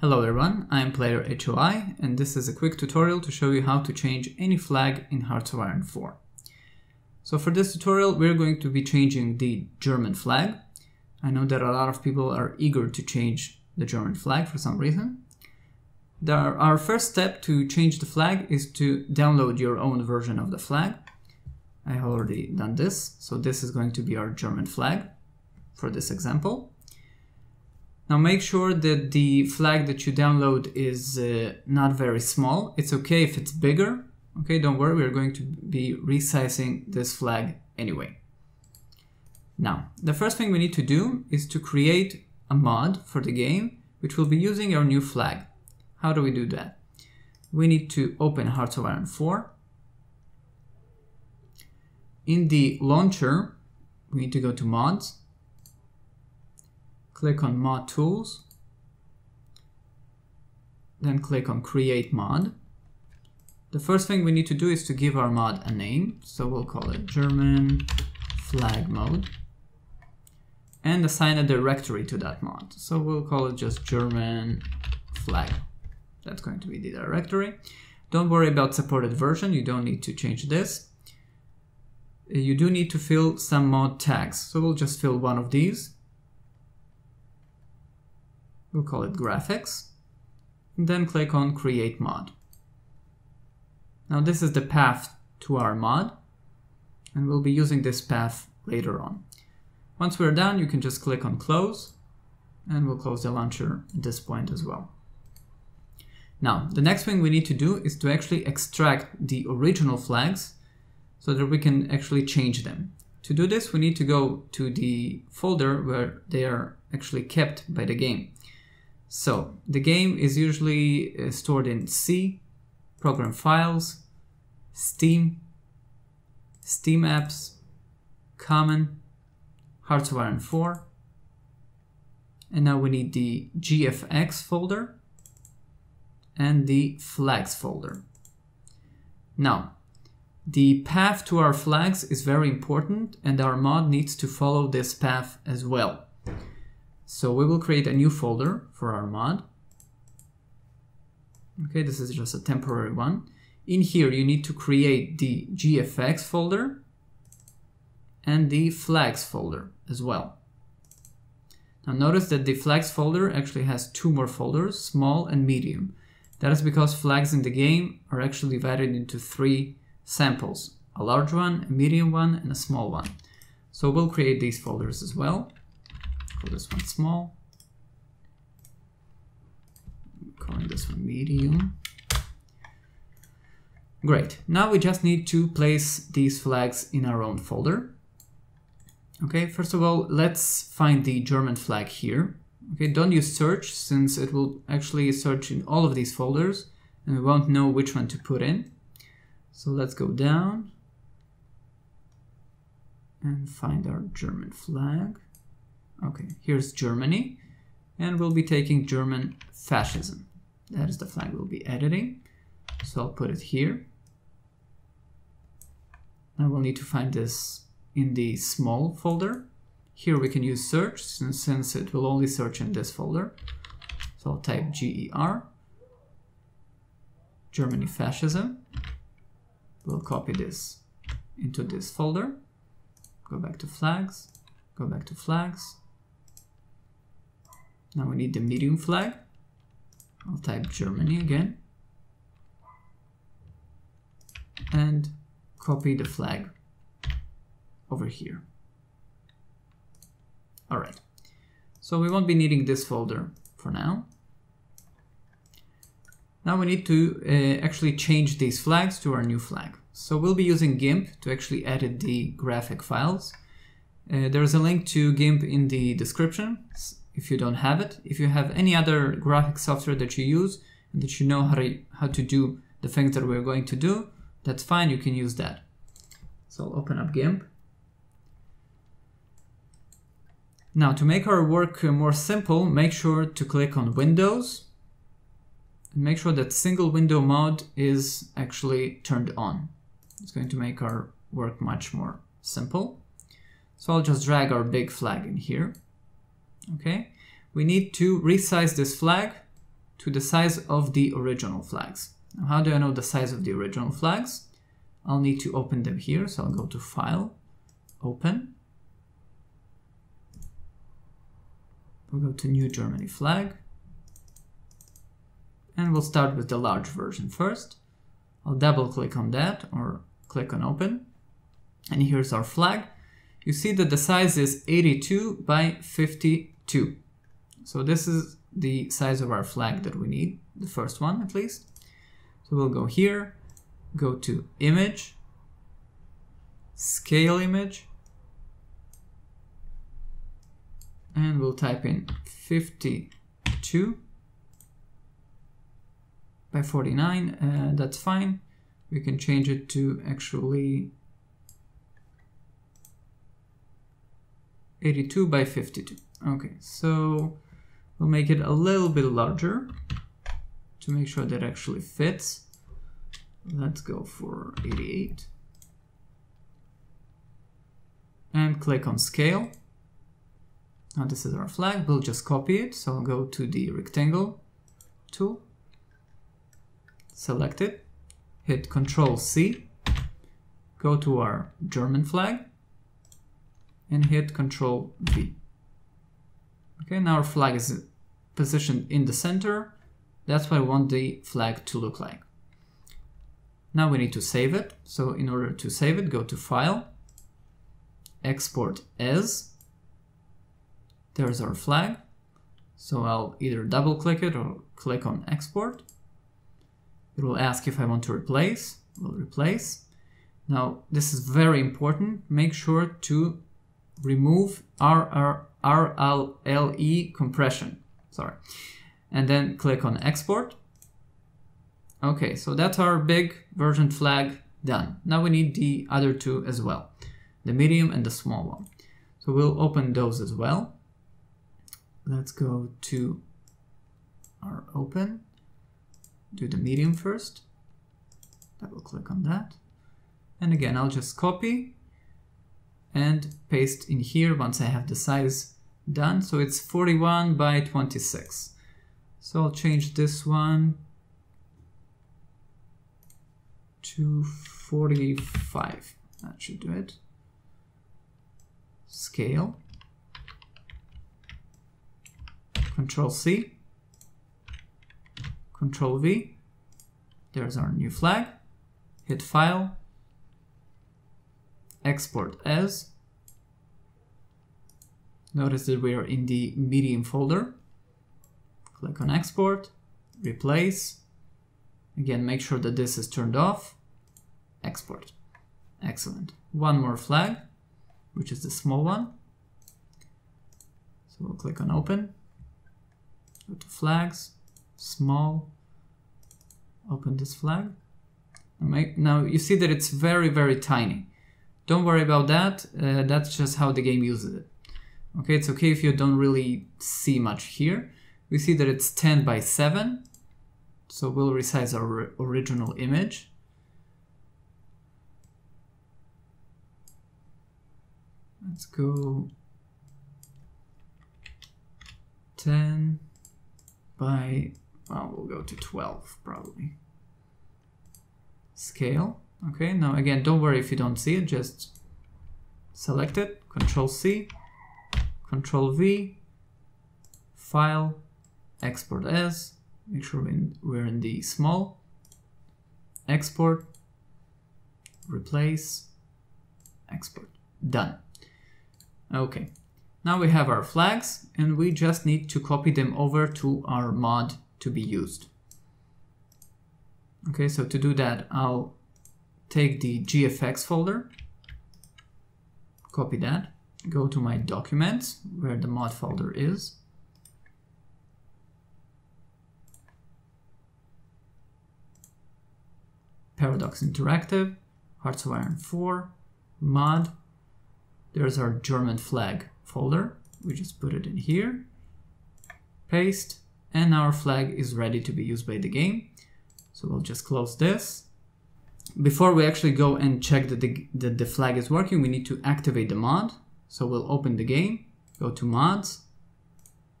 Hello everyone, I am player HOI and this is a quick tutorial to show you how to change any flag in Hearts of Iron 4. So for this tutorial we're going to be changing the German flag. I know that a lot of people are eager to change the German flag for some reason. our first step to change the flag is to download your own version of the flag. I have already done this, so this is going to be our German flag for this example. Now make sure that the flag that you download is uh, not very small. It's okay if it's bigger. Okay, don't worry, we're going to be resizing this flag anyway. Now, the first thing we need to do is to create a mod for the game, which will be using our new flag. How do we do that? We need to open Hearts of Iron 4. In the launcher, we need to go to mods click on mod tools, then click on create mod. The first thing we need to do is to give our mod a name, so we'll call it German flag mode and assign a directory to that mod. So we'll call it just German flag. That's going to be the directory. Don't worry about supported version, you don't need to change this. You do need to fill some mod tags, so we'll just fill one of these We'll call it graphics. And then click on create mod. Now this is the path to our mod and we'll be using this path later on. Once we're done, you can just click on close and we'll close the launcher at this point as well. Now, the next thing we need to do is to actually extract the original flags so that we can actually change them. To do this, we need to go to the folder where they are actually kept by the game. So the game is usually uh, stored in C, program files, Steam, Steam apps, common, of Iron 4. And now we need the GFX folder and the flags folder. Now, the path to our flags is very important and our mod needs to follow this path as well. So we will create a new folder for our mod. Okay, this is just a temporary one. In here, you need to create the GFX folder and the flags folder as well. Now notice that the flags folder actually has two more folders, small and medium. That is because flags in the game are actually divided into three samples, a large one, a medium one, and a small one. So we'll create these folders as well call this one small. I'm calling this one medium. Great. Now we just need to place these flags in our own folder. Okay, first of all, let's find the German flag here. Okay, don't use search since it will actually search in all of these folders and we won't know which one to put in. So let's go down and find our German flag. Okay, here's Germany, and we'll be taking German fascism. That is the flag we'll be editing. So I'll put it here. Now we'll need to find this in the small folder. Here we can use search since, since it will only search in this folder. So I'll type GER, Germany fascism. We'll copy this into this folder. Go back to flags, go back to flags, now we need the medium flag. I'll type Germany again. And copy the flag over here. All right. So we won't be needing this folder for now. Now we need to uh, actually change these flags to our new flag. So we'll be using GIMP to actually edit the graphic files. Uh, there's a link to GIMP in the description if you don't have it. If you have any other graphic software that you use and that you know how to, how to do the things that we're going to do, that's fine, you can use that. So I'll open up GIMP. Now to make our work more simple, make sure to click on Windows and make sure that single window mode is actually turned on. It's going to make our work much more simple. So I'll just drag our big flag in here okay? We need to resize this flag to the size of the original flags. Now, how do I know the size of the original flags? I'll need to open them here, so I'll go to File, Open. We'll go to New Germany flag. And we'll start with the large version first. I'll double click on that or click on Open. And here's our flag. You see that the size is 82 by 52. So this is the size of our flag that we need, the first one at least. So we'll go here, go to Image, Scale Image, and we'll type in 52 by 49 uh, that's fine we can change it to actually 82 by 52 okay so we'll make it a little bit larger to make sure that actually fits. Let's go for 88 and click on scale. Now this is our flag, we'll just copy it. So I'll go to the rectangle tool, select it, hit Control C, go to our German flag, and hit Control V. Okay, now our flag is positioned in the center. That's what I want the flag to look like. Now we need to save it. So in order to save it, go to File, Export As, there's our flag. So I'll either double click it or click on export. It will ask if I want to replace. We'll replace. Now this is very important. Make sure to remove RR, RLLE compression. Sorry. And then click on export. Okay, so that's our big version flag done. Now we need the other two as well, the medium and the small one. So we'll open those as well let's go to our open, do the medium first, double click on that. And again, I'll just copy and paste in here once I have the size done. So it's 41 by 26. So I'll change this one to 45. That should do it. Scale. Control C, Control V. There's our new flag. Hit File, Export As. Notice that we are in the medium folder. Click on Export, Replace. Again, make sure that this is turned off. Export. Excellent. One more flag, which is the small one. So we'll click on Open. Go to flags, small, open this flag. Now you see that it's very, very tiny. Don't worry about that. Uh, that's just how the game uses it. Okay, it's okay if you don't really see much here. We see that it's 10 by 7. So we'll resize our original image. Let's go 10 by, well, we'll go to 12 probably. Scale. Okay, now again, don't worry if you don't see it, just select it, Control C, Control V, File, Export As, make sure we're in the small, Export, Replace, Export. Done. Okay, now we have our flags and we just need to copy them over to our mod to be used. Okay, so to do that, I'll take the GFX folder, copy that, go to my documents where the mod folder is. Paradox Interactive, Hearts of Iron 4, mod, there's our German flag folder. We just put it in here, paste, and our flag is ready to be used by the game. So we'll just close this before we actually go and check that the, that the flag is working, we need to activate the mod. So we'll open the game, go to mods,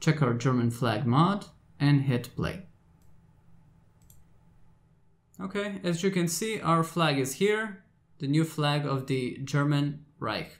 check our German flag mod, and hit play. Okay, as you can see, our flag is here, the new flag of the German Reich.